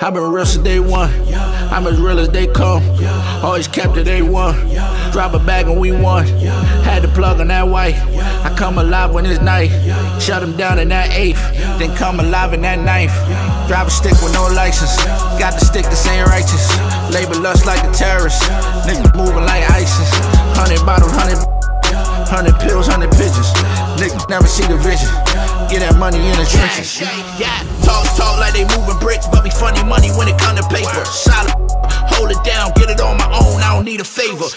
I've been real since day one. I'm as real as they come. Always kept it A1. Drop a bag and we won. Had to plug on that white. I come alive when it's night. Shut them down in that eighth. Then come alive in that ninth. Drive a stick with no license. Got the stick that ain't righteous. Label us like a terrorist. Hundred pills, hundred pigeons. Niggas never see the vision. Get that money in the trenches. Yeah, talk, talk like they moving bricks, but be funny money when it come to paper. Solid, hold it down, get it on my own, I don't need a favor.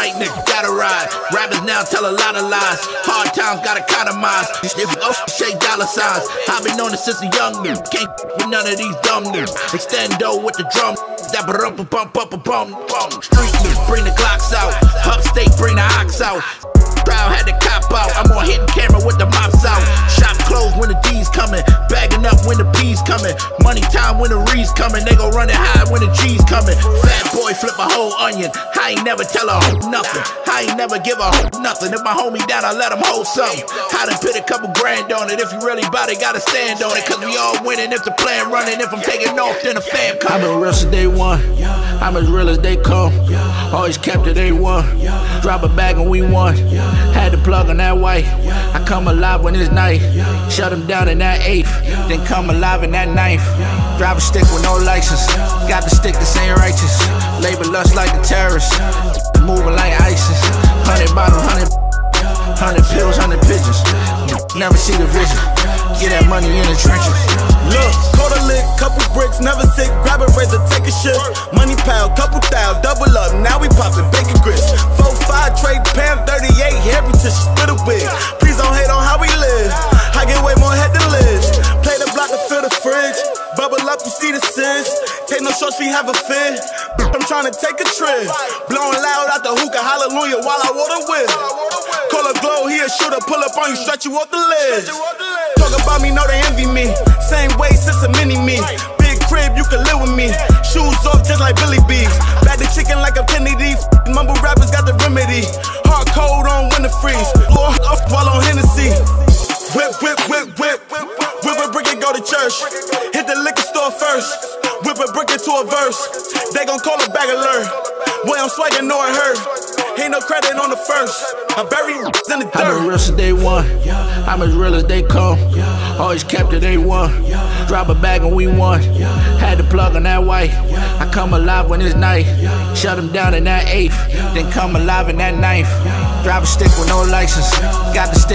Right nigga, gotta ride. Rappers now tell a lot of lies. Hard times gotta economize. If up, shake dollar signs. I've been on it since a young nigga. Can't with none of these dumb niggas. Extendo with the drum. That bump, bump, bump, bump, bump. Street niggas, bring the Glocks out. Upstate, bring the ox out. Crowd had to cop out. I'm on hidden camera with the mops out. Closed when the D's coming. Bagging up when the P's coming. Money time when the Re's coming. They gon' run it high when the G's coming. Fat boy flip a whole onion. I ain't never tell a hoe nothing. I ain't never give a hoe nothing. If my homie down, I let him hold something. I done put a couple grand on it. If you really bout it, gotta stand on it. Cause we all winning if the plan running. If I'm taking off, then the fam I've coming. been real since day one. I'm as real as they come. Always kept it A1. Drop a bag and we won. Had to plug on that white. I come alive when it's night. Shut them down in that eighth. Then come alive in that ninth. Drive a stick with no license. Got the stick that ain't righteous. Label us like a terrorist. Moving like ISIS. Hundred bottles, hundred. Hundred pills, hundred pigeons. Never see the vision. Get that money in the trenches. Look, a lick, couple bricks, never sick. Grab a razor, take a shit. Money pal, couple thou, double up. Now we poppin' bacon grits. 4-5 trade Pam 38, Harry fridge. Bubble up, you see the sis. Take no shots, we have a fit. I'm tryna take a trip. Blowing loud out the hookah, hallelujah, while I water with. Call a glow, he a shooter, pull up on you, stretch you off the list. Talk about me, know they envy me. Same way since a mini me. Big crib, you can live with me. Shoes off just like Billy B's. Bag the chicken like a Kennedy. Mumble rappers got the remedy. Hard code on winter freeze. Blow off while on Hennessy. Whip, whip. Church. Hit the liquor store first. Whip a brick into a verse. They gon' call it bag alert. Boy, I'm swaggin', know it hurt. Ain't no credit on the first. I'm buried in the I've been real since day one. I'm as real as they come. Always kept it A1. Drop a bag and we won. Had to plug on that white. I come alive when it's night. Shut them down in that eighth. Then come alive in that ninth. Drive a stick with no license. Got the stick.